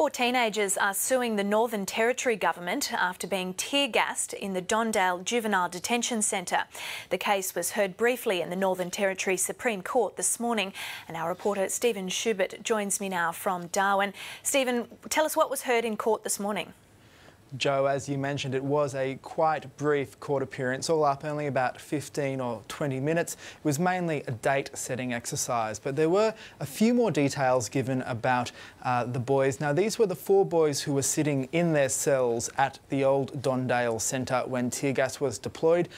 Four teenagers are suing the Northern Territory government after being tear gassed in the Don Dale Juvenile Detention Centre. The case was heard briefly in the Northern Territory Supreme Court this morning, and our reporter Steven Schubert joins me now from Darwin. Steven, tell us what was heard in court this morning. Joe, as you mentioned, it was a quite brief court appearance, all up only about 15 or 20 minutes. It was mainly a date setting exercise, but there were a few more details given about uh, the boys. Now, these were the four boys who were sitting in their cells at the old Don Dale Centre when tear gas was deployed.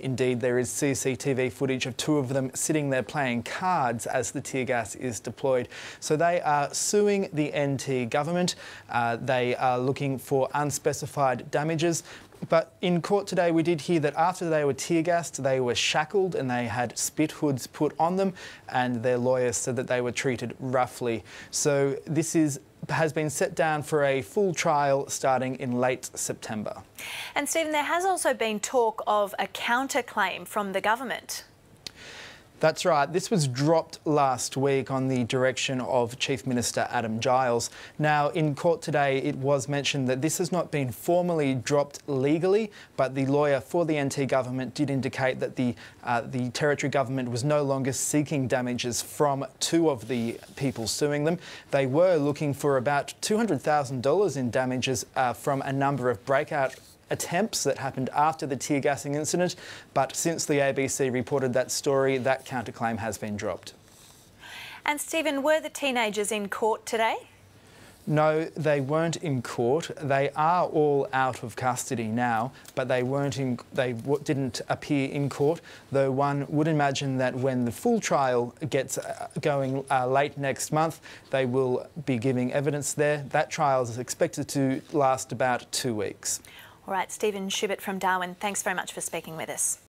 Indeed, there is CCTV footage of two of them sitting there playing cards as the tear gas is deployed. So they are suing the NT government. Uh, they are looking for unspecified damages. But in court today, we did hear that after they were tear gassed, they were shackled and they had spit hoods put on them, and their lawyers said that they were treated roughly. So this is has been set down for a full trial starting in late September. And Steven, there has also been talk of a counterclaim from the government. That's right. This was dropped last week on the direction of Chief Minister Adam Giles. Now, in court today, it was mentioned that this has not been formally dropped legally, but the lawyer for the NT government did indicate that the uh, the territory government was no longer seeking damages from two of the people suing them. They were looking for about $200,000 in damages uh, from a number of breakout attempts that happened after the tear gassing incident, but since the ABC reported that story, that counterclaim has been dropped. And Steven, were the teenagers in court today? No, they weren't in court. They are all out of custody now, but they weren't in. They didn't appear in court. Though one would imagine that when the full trial gets uh, going uh, late next month, they will be giving evidence there. That trial is expected to last about two weeks. All right, Steven Schubert from Darwin, thanks very much for speaking with us.